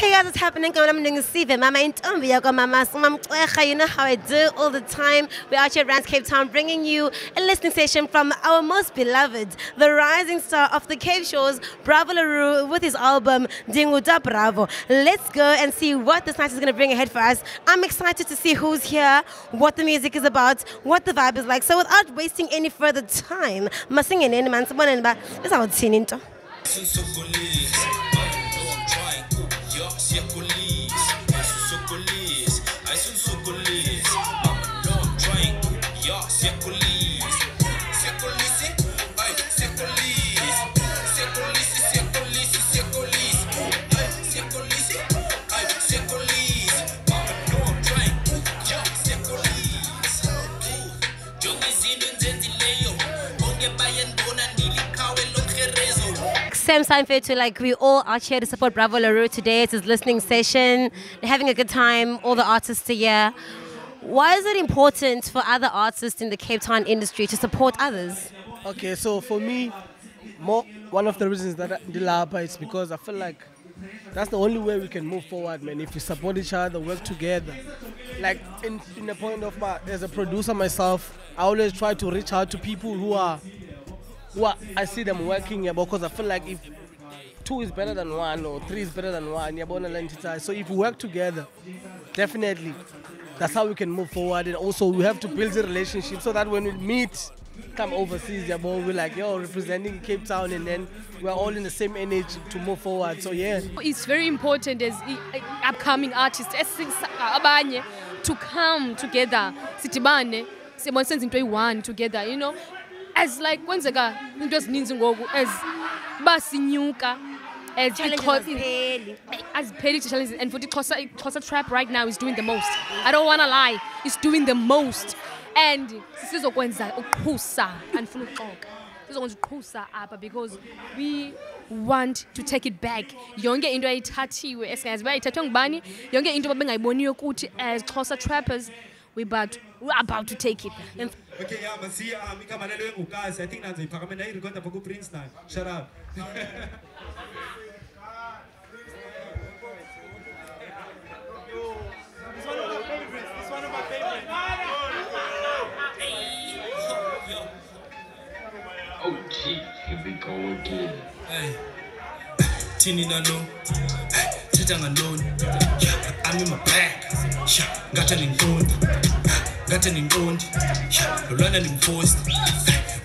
Guys, what's happening? I'm doing Sive, Mama Intombi, Yako Mama Sumam You know how I do all the time. We're out here at Rand Cape Town bringing you a listening session from our most beloved, the rising star of the Cape Shores, Bravo Le Roux, with his album Dinguta Bravo. Let's go and see what this night is going to bring ahead for us. I'm excited to see who's here, what the music is about, what the vibe is like. So without wasting any further time, masingene man sabona ba izawuthini into. Sam Seinfeld to like we all out here to support Bravo Le Roux today. It's his listening session. They're having a good time. All the artists are here. Why is it important for other artists in the Cape Town industry to support others? Okay, so for me, more one of the reasons that I love is because I feel like that's the only way we can move forward, man. If we support each other, work together. Like in in the point of my as a producer myself, I always try to reach out to people who are who are, I see them working yeah, because I feel like if two is better than one or three is better than one, yeah, so if we work together, definitely that's how we can move forward. And also we have to build a relationship so that when we meet, come overseas, yeah, boy, we're like, yo, representing Cape Town, and then we're all in the same energy to move forward. So yeah, it's very important as upcoming artists as abanye to come together, sidibane, sibone senze into eyi-one together, you know? As like kwenzeka into ezininzi ngoku as uba sinyuka azipheli. Ixesha and futhi xhosa trap right now is doing the most. I don't want to lie it's doing the most and sizokwenza uqhusa andifuna uxoka sizokwenza uqhusa apha because we want to take it back yonke into ayithathiwe esingayazi uba yayithathwe ngubani yonke into babengayiboniyo kuthi as xhosa trappers we about, we're about to take it Okay, yeah, masiya um, igama lelo engukazi. I think nanzo iphakame na irecorda for Prince now. Shut up. Oh, gee, here we go again. Hey, Tini Nano, Tata Nganoni, I'm in my bag, Gata Ningoni ngathi ndinqondi lolwana ndimpost.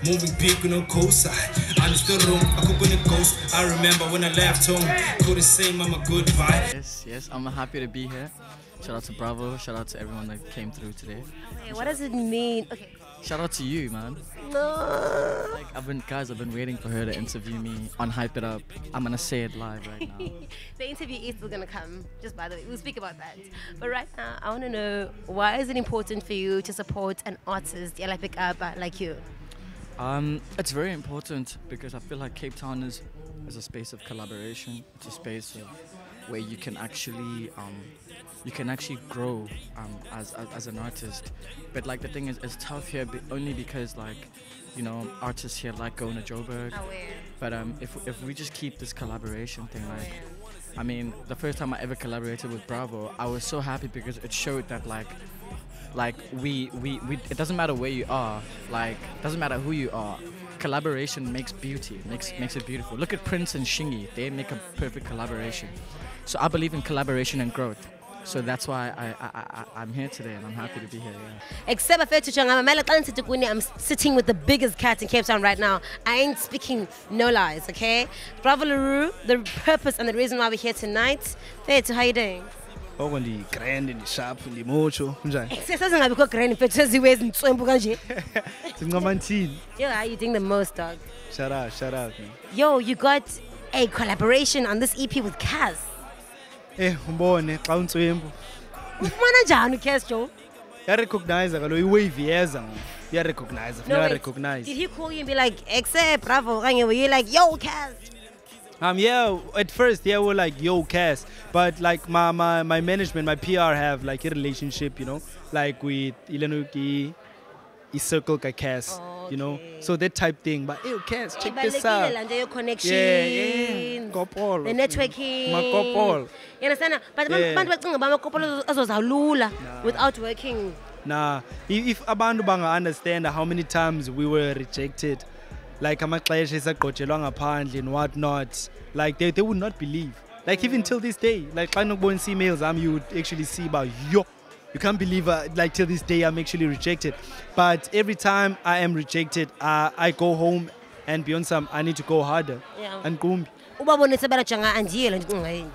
Moving big no cosign understood room akukho ne-ghost i remember when i left home. Couldn't say i'm a good vibe. Yes yes i'm happy to be here. Shout out to bravo. Shout out to everyone that came through today. Okay, what does it mean? Okay. Shout out to you, man. No. Like I've been, guys, I've been waiting for her to interview me on Hype It Up. I'm gonna say it live right now. the interview is still gonna come. Just by the way, we'll speak about that. But right now, I want to know why is it important for you to support an artist, Yala Pick Up, like you? Um, it's very important because I feel like Cape Town is is a space of collaboration. It's a space of where you can actually um, you can actually grow um, as, as, as an artist. But like the thing is, it's tough here only because like you know artists here like going to Joburg. But um, if if we just keep this collaboration thing like. I mean, the first time I ever collaborated with Bravo, I was so happy because it showed that like like we, we, we it doesn't matter where you are like doesn't matter who you are. Collaboration makes beauty makes makes it beautiful. Look at prince and shingy. They make a perfect collaboration. So i believe in collaboration and growth so that's why I, I, I, am here today and I'm happy to be here. Yeah. Except I'm sitting with the biggest cat in Cape Town right now. I ain't speaking no lies, okay? Bravo Le Roux, the purpose and the reason why we're here tonight. Fetu, how you doing? oko ndi-grand ndi-sharp ndi-mocho kunjani sesazingabikho grand mfethu eziwe ezintswembu kanje zincamanthini yo how you doing the most dog shout out shout out man. yo you got a collaboration on this ep with Kaz eh umbone xa untswembu ufumana njani uCaz Joe yarecognize kalo iwave yeza yarecognize funeka recognize did he call you and be like except bravo kanye were you like yo Kaz Um, yeah, at first, yeah, we're like, yo, Cass. But like my, my, my management, my PR have like a relationship, you know, like with Ilanuki, Circle Cass, oh, okay. you know, so that type thing. But yo, Cass, check this out. Yeah, yeah. Makopolo the networking. Makopolo. You understand? But abantu bacinga uba amakopolo azozalula without working. Nah, if, abantu banga understand how many times we were rejected, like amaxesha esagqojelwa ngaphandle and whatnot, like they, they would not believe. Like even till this day, like xa nokubonisa emails am you would actually see about yo. You can't believe uh, like till this day I'm actually rejected. But every time I am rejected, uh, I go home and beyond some I need to go harder. Yeah. And kumbi. ubabonise banajonga andiye le ndicinga.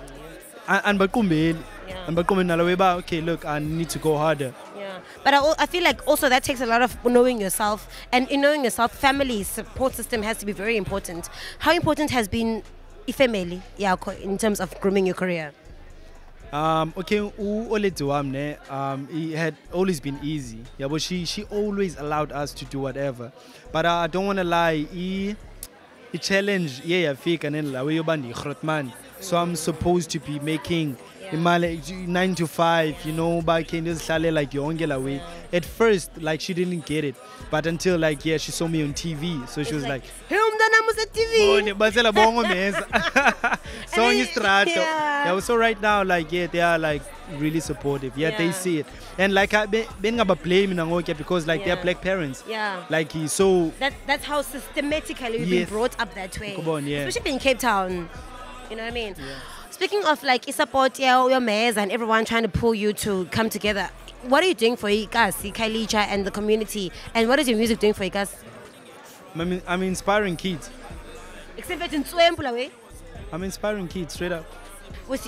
And baqumbeli. Yeah. And baqumbeli nalo weba okay look I need to go harder. Yeah, but I, I feel like also that takes a lot of knowing yourself, and in knowing yourself, family support system has to be very important. How important has been family, yeah, in terms of grooming your career? Um, okay, u- Oledi wam ne, um, he had always been easy. Yeah, but she she always allowed us to do whatever. But uh, I don't want to lie, he, he challenge yeah yafika and la way yobandi man. So I'm supposed to be making imali nine to five, you know, back in this like yonke la way. At first, like she didn't get it, but until like yeah, she saw me on TV, so she was like, Hey, umntwana wami use-TV. Bone, basela bongo meza. Song istrato. yeah. Yeah, so right now like yeah, they are like really supportive. Yeah, they see it. And like I be ngaba blame nangoke because like they're black parents. Yeah. Like he so That, that's how systematically we've Yes. been brought up that way. Come on, yeah. Especially in Cape Town. You know what I mean? yeah. Speaking of like support, yeah, your mayors and everyone trying to pull you to come together. What are you doing for Ikasi, Kailicha, and the community? And what is your music doing for Ikasi? I'm inspiring kids. Except in way. I'm inspiring kids straight up. With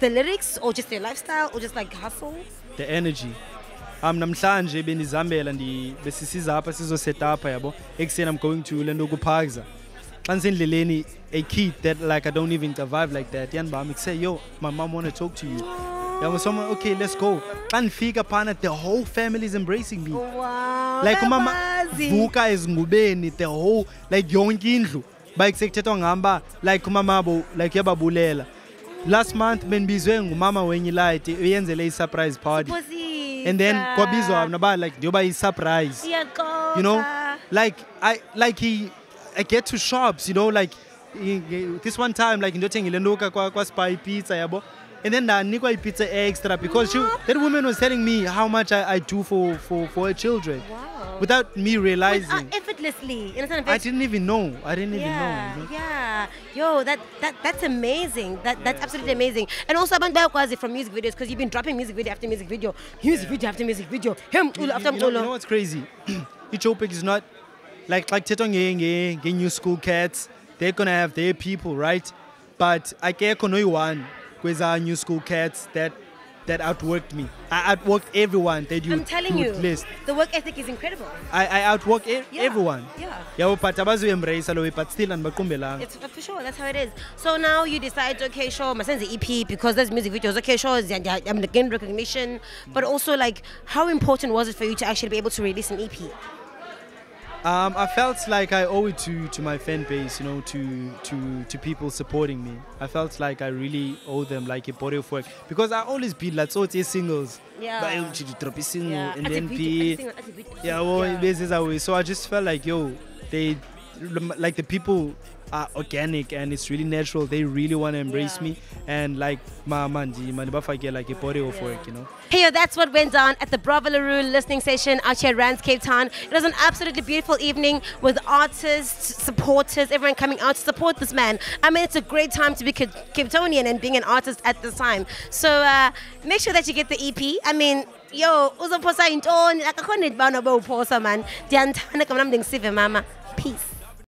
the lyrics or just their lifestyle or just like hustle? The energy. Um namhlanje benizambela ndi besisiza apha sizo set up yabo. Ekuseni I'm going to lento kuphaza. Xa ndisendleleni a kid that like I don't even survive like that. Yani bami say yo my mom want to talk to you. Yeah, someone okay, let's go. Xa ndifika phana the whole family is embracing me. Wow. like umama vuka ezingubeni the whole like yonke indlu like sekuthethwa ngamba like umama abo like uyababulela last month bendibizwe ngumama wenye light uyenzele i-surprise party. And then kwabizwa naba like ndiyoba i-surprise. You know like i like he i get to shops you know like this one time like ndothengile ntoka kwa, kwa spy pizza yabo and then ndanikwa pizza extra because she, that woman was telling me how much i, I do for, for, for her children Wow. without me realizing Uh, effortlessly. I didn't even know. I didn't even yeah, know. you know. yeah. Yo, that, that that's amazing. That that's absolutely amazing. And also abantu bayakwazi from music videos because you've been dropping music video after music video, music video after music video, him You, after you know, you know what's crazy? Ethiopic is not like like Teto nge nge nge new school cats. They're gonna have their people, right? But I can't know one our new school cats that that outworked me. I outworked everyone that you, I'm telling you list. the work ethic is incredible. I, I outworked e- Yeah, everyone. yeah. Yeah, but embrace but still andibaqumbelanga. It's for sure. That's how it is. So now you decide, okay, sure, my son's EP because there's music videos. Okay, sure, I'm getting recognition. But also, like, how important was it for you to actually be able to release an EP? Um, I felt like I owe it to, to my fan base, you know, to, to to people supporting me. I felt like I really owe them like a body of work because I always be like, so it's singles. Yeah. But I should drop a single and As a then video- be as a singer, as a video- yeah, well, yeah. this is our way. So I just felt like, yo, they like the people are organic and it's really natural. They really want to embrace Yeah. me and like my man, get like a body of work, you know. Hey, that's what went down at the Bravo Le Roux listening session out here at Rands Cape Town. It was an absolutely beautiful evening with artists, supporters, everyone coming out to support this man. I mean, it's a great time to be Cape Townian and being an artist at this time. So uh, make sure that you get the EP. I mean, yo, uzophosa intoni akakho nidibana bowuphosa man ndiyanithanda kamnam ndingisive mama peace